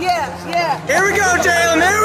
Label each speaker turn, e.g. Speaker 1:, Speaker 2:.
Speaker 1: yeah, yeah. Here we go, Jalen.